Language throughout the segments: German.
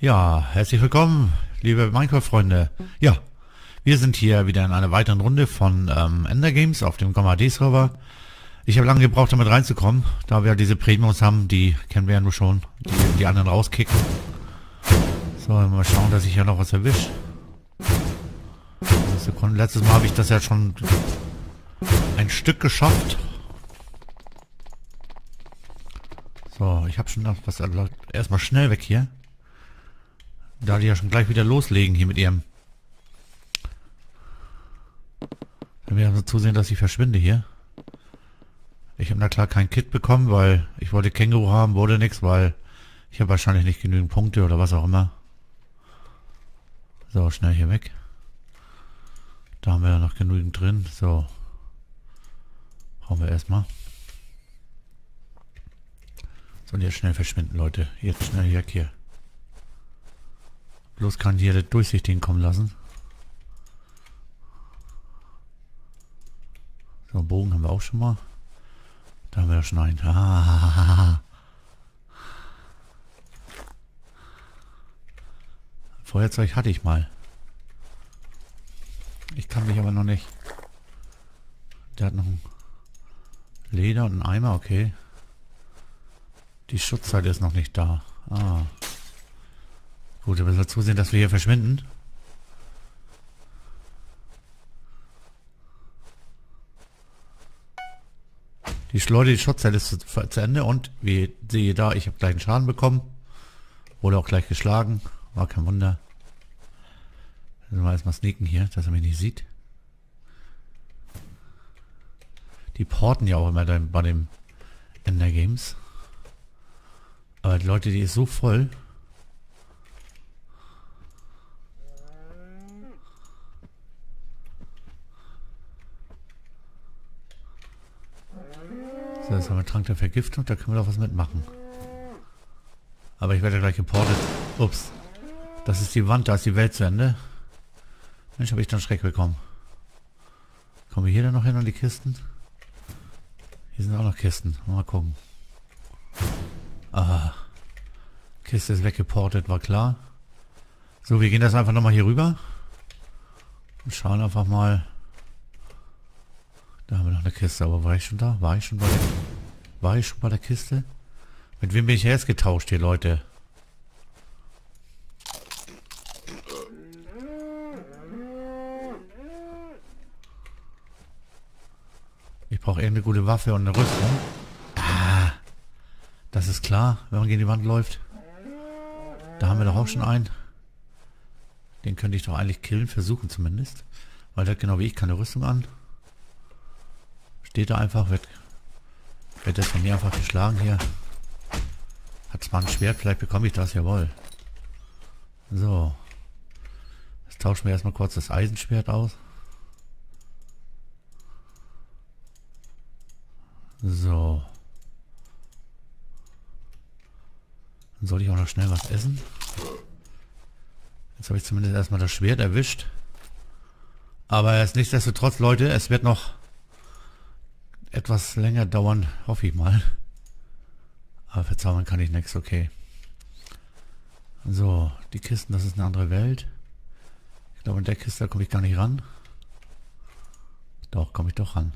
Ja, herzlich willkommen, liebe Minecraft-Freunde. Ja, wir sind hier wieder in einer weiteren Runde von ähm, Ender Games auf dem KMAD-Server. Ich habe lange gebraucht, damit reinzukommen, da wir diese Premiums haben, die kennen wir ja nur schon, die die anderen rauskicken. So, mal schauen, dass ich hier noch was erwische. Letztes Mal habe ich das ja schon ein Stück geschafft. So, ich habe schon noch was. Erstmal schnell weg hier. Da die ja schon gleich wieder loslegen hier mit ihrem... Werden wir zusehen, dass ich verschwinde hier. Ich habe na klar kein Kit bekommen, weil ich wollte Känguru haben, wurde nichts, weil ich habe wahrscheinlich nicht genügend Punkte oder was auch immer. So, schnell hier weg. Da haben wir ja noch genügend drin. So. Brauchen wir erstmal. So, und jetzt schnell verschwinden, Leute. Jetzt schnell weg hier. Bloß kann hier der Durchsichtigen kommen lassen. So, Bogen haben wir auch schon mal. Da haben wir schon einen. Ah. Feuerzeug hatte ich mal. Ich kann mich aber noch nicht. Der hat noch ein Leder und einen Eimer, okay. Die Schutzzeit ist noch nicht da. Ah. Gut, wir müssen zusehen, dass wir hier verschwinden. Die Schleuder, die Schutzzeit ist zu, zu, Ende und wie sehe da, ich habe gleich einen Schaden bekommen. Wurde auch gleich geschlagen. War kein Wunder. Müssen wir erstmal sneaken hier, dass er mich nicht sieht. Die porten ja auch immer bei dem Ender Games. Aber die Leute, die ist so voll. Jetzt haben wir Trank der Vergiftung, da können wir doch was mitmachen. Aber ich werde gleich geportet. Ups. Das ist die Wand, da ist die Welt zu Ende. Mensch, habe ich dann Schreck bekommen. Kommen wir hier dann noch hin an die Kisten? Hier sind auch noch Kisten. Mal gucken. Ah. Kiste ist weggeportet, war klar. So, wir gehen das einfach nochmal hier rüber. Und schauen einfach mal. Da haben wir noch eine Kiste, aber war ich schon da? War ich schon bei der, war ich schon bei der Kiste? Mit wem bin ich jetzt getauscht hier, Leute? Ich brauche irgendeine gute Waffe und eine Rüstung. Ah, das ist klar, wenn man gegen die Wand läuft. Da haben wir doch auch schon einen. Den könnte ich doch eigentlich killen, versuchen zumindest. Weil der hat genau wie ich keine Rüstung an. Steht da einfach, wird, wird das von mir einfach geschlagen hier. Hat zwar ein Schwert, vielleicht bekomme ich das, jawohl. So. Jetzt tauschen wir erstmal kurz das Eisenschwert aus. So. Dann soll ich auch noch schnell was essen. Jetzt habe ich zumindest erstmal das Schwert erwischt. Aber es nichtsdestotrotz, Leute, es wird noch etwas länger dauern, hoffe ich mal. Aber verzaubern kann ich nichts, okay. So, die Kisten, das ist eine andere Welt. Ich glaube, in der Kiste komme ich gar nicht ran. Doch, komme ich doch ran.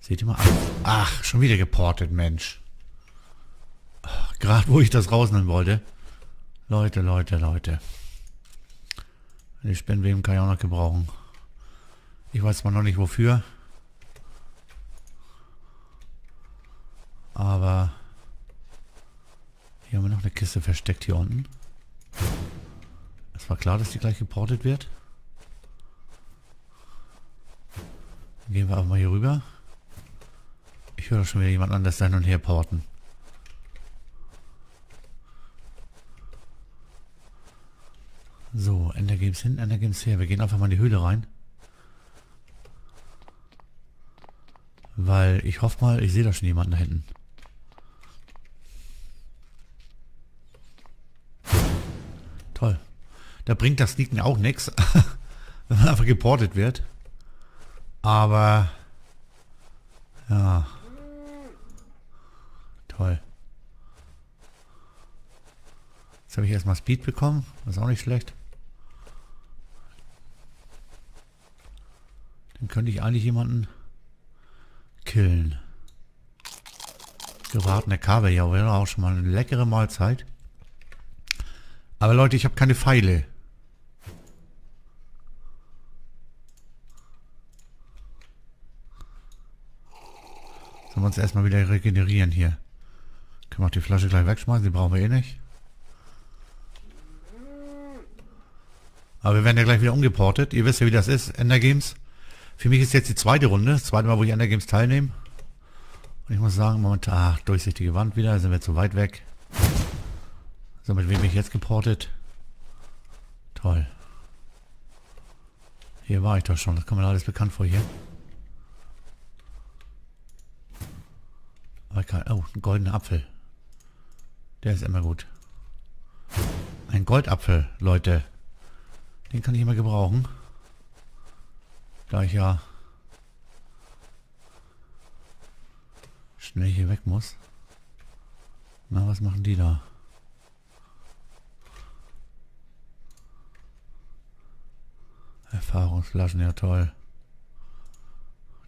Seht ihr mal? Ach, schon wieder geportet, Mensch. Gerade wo ich das rausnehmen wollte. Leute, Leute, Leute. Die Spinnweben kann ich auch noch gebrauchen. Ich weiß zwar noch nicht wofür. Aber haben wir noch eine Kiste versteckt hier unten. Es war klar, dass die gleich geportet wird. Dann gehen wir aber mal hier rüber. Ich höre schon wieder jemand anders sein und her porten. So, Ender Games hin, Ender Games her. Wir gehen einfach mal in die Höhle rein. Weil ich hoffe mal, ich sehe da schon jemanden da hinten. Toll. Da bringt das Sneaken auch nichts, wenn man einfach geportet wird. Aber ja. Toll. Jetzt habe ich erstmal Speed bekommen. Das ist auch nicht schlecht. Dann könnte ich eigentlich jemanden killen. Gebratene Kabeljau wäre auch schon mal eine leckere Mahlzeit. Aber Leute, ich habe keine Pfeile. Sollen wir uns erstmal wieder regenerieren hier. Können wir auch die Flasche gleich wegschmeißen, die brauchen wir eh nicht. Aber wir werden ja gleich wieder umgeportet. Ihr wisst ja, wie das ist, Ender Games. Für mich ist jetzt die zweite Runde, das zweite Mal, wo ich Ender Games teilnehme. Und ich muss sagen, momentan, ach, durchsichtige Wand wieder, sind wir zu weit weg. So, mit wem bin ich jetzt geportet? Toll. Hier war ich doch schon, das kommt mir alles bekannt vor hier. Oh, ein goldener Apfel. Der ist immer gut. Ein Goldapfel, Leute. Den kann ich immer gebrauchen. Da ich ja schnell hier weg muss. Na, was machen die da? Erfahrungsflaschen, ja toll.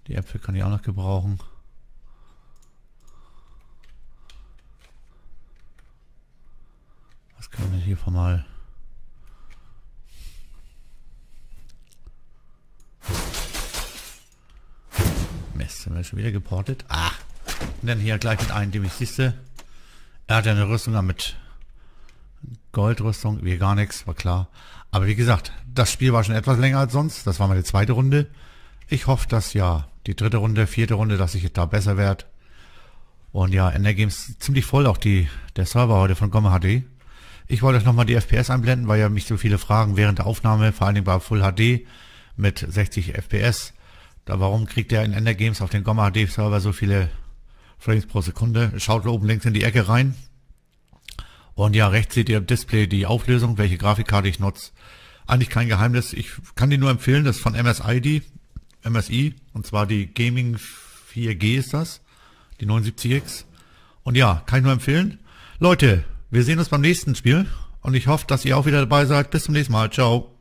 Die Äpfel kann ich auch noch gebrauchen. Was können wir hier von mal... Mist, sind wir schon wieder geportet? Ah! Und dann hier gleich mit einem, dem ich siehste. Er hat ja eine Rüstung mit Goldrüstung, wie gar nichts, war klar. Aber wie gesagt, das Spiel war schon etwas länger als sonst. Das war meine zweite Runde. Ich hoffe, dass ja die dritte Runde, vierte Runde, dass ich da besser werde. Und ja, Ender Games ziemlich voll, auch die, der Server heute von Gomme HD. Ich wollte euch nochmal die FPS einblenden, weil ja mich so viele Fragen während der Aufnahme, vor allen Dingen bei Full HD mit 60 FPS. Da warum kriegt der in Ender Games auf den Gomme HD Server so viele Frames pro Sekunde? Schaut oben links in die Ecke rein. Und ja, rechts seht ihr im Display die Auflösung, welche Grafikkarte ich nutze. Eigentlich kein Geheimnis. Ich kann die nur empfehlen. Das ist von MSID, MSI. Und zwar die Gaming 4G ist das. Die 79X. Und ja, kann ich nur empfehlen. Leute, wir sehen uns beim nächsten Spiel. Und ich hoffe, dass ihr auch wieder dabei seid. Bis zum nächsten Mal. Ciao.